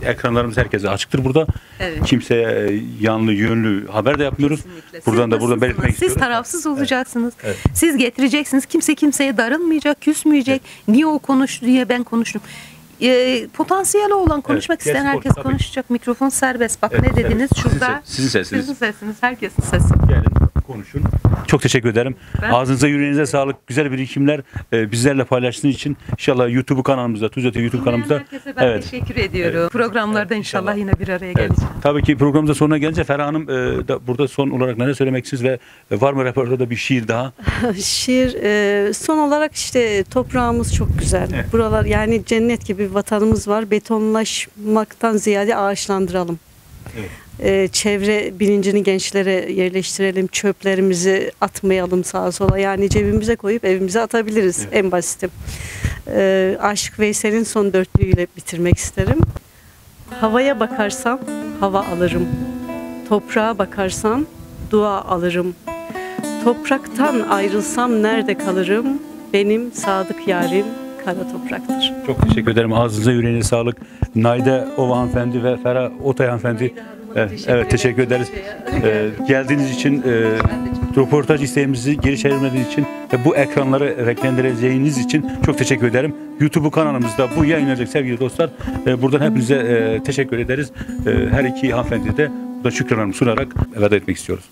E, ekranlarımız herkese açıktır burada. Evet. Kimseye e, yanlı yönlü haber de yapmıyoruz. Kesinlikle. Siz Buradan da buradan nasılsınız? belirtmek Siz istiyorum. tarafsız olacaksınız. Evet. Siz getireceksiniz. Kimse kimseye darılmayacak, küsmeyecek. Niye o konuştu diye ben konuştum. Ee, potansiyeli olan konuşmak Evet, isteyen herkes tabii. konuşacak. Mikrofon serbest. Bak Evet, ne dediniz. Sizin şurada. ses- sizin sesiniz. Sizin sesiniz. Herkesin sesi. Gelin konuşun. Çok teşekkür ederim. Ben- Ağzınıza yüreğinize sağlık. Güzel birikimler e, bizlerle paylaştığınız için inşallah YouTube kanalımızda, Tuzla TV YouTube kanalımızda. Herkese ben teşekkür ediyorum. Programlarda Evet, inşallah, inşallah. yine bir araya Evet. geleceğim. Tabii ki programımızda sonuna gelince Ferah Hanım e, da burada son olarak neler söylemek istiyorsunuz ve e, var mı repertuarda bir şiir daha? Şiir e, son olarak işte toprağımız çok güzel. Evet. Buralar yani cennet gibi bir vatanımız var. Betonlaşmaktan ziyade ağaçlandıralım. Evet. E, çevre bilincini gençlere yerleştirelim. Çöplerimizi atmayalım sağa sola. Yani cebimize koyup evimize atabiliriz Evet. en basiti. E, Aşık Veysel'in son dörtlüğüyle bitirmek isterim. Havaya bakarsam hava alırım. Toprağa bakarsam dua alırım. Topraktan ayrılsam nerede kalırım? Benim sadık yarim kara topraktır. Çok teşekkür ederim. Ağzınıza yüreğinize sağlık. Naide Ova hanımefendi ve Ferah Otay hanımefendi. Evet, evet teşekkür ederiz. Ee, geldiğiniz için, e, röportaj isteğimizi geri çevirmediğiniz için ve bu ekranları renklendireceğiniz için çok teşekkür ederim. YouTube kanalımızda bu yayınlanacak sevgili dostlar. Ee, buradan hepinize e, teşekkür ederiz. Ee, her iki hanımefendi de burada şükranlarımı sunarak veda etmek istiyoruz.